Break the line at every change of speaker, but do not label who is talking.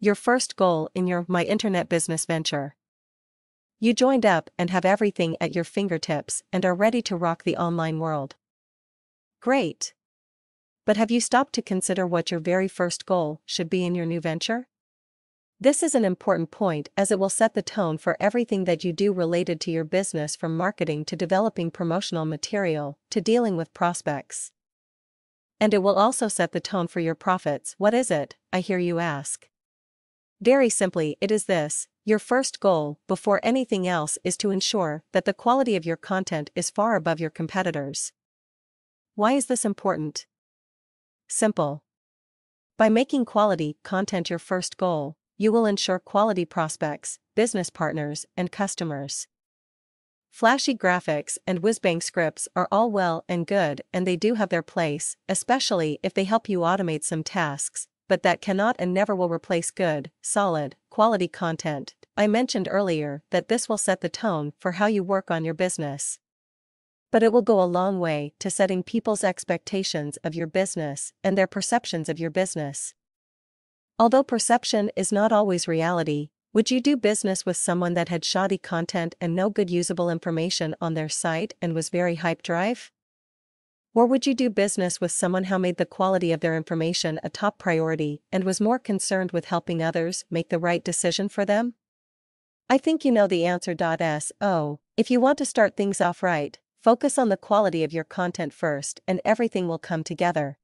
Your first goal in your My Internet business venture. You joined up and have everything at your fingertips and are ready to rock the online world. Great! But have you stopped to consider what your very first goal should be in your new venture? This is an important point as it will set the tone for everything that you do related to your business from marketing to developing promotional material to dealing with prospects. And it will also set the tone for your profits. What is it? I hear you ask. Very simply, it is this your first goal, before anything else, is to ensure that the quality of your content is far above your competitors. Why is this important? Simple. By making quality content your first goal, you will ensure quality prospects, business partners, and customers. Flashy graphics and whiz-bang scripts are all well and good and they do have their place, especially if they help you automate some tasks, but that cannot and never will replace good, solid, quality content. I mentioned earlier that this will set the tone for how you work on your business. But it will go a long way to setting people's expectations of your business and their perceptions of your business. Although perception is not always reality, would you do business with someone that had shoddy content and no good usable information on their site and was very hype drive? Or would you do business with someone who made the quality of their information a top priority and was more concerned with helping others make the right decision for them? I think you know the answer. So, if you want to start things off right, focus on the quality of your content first and everything will come together.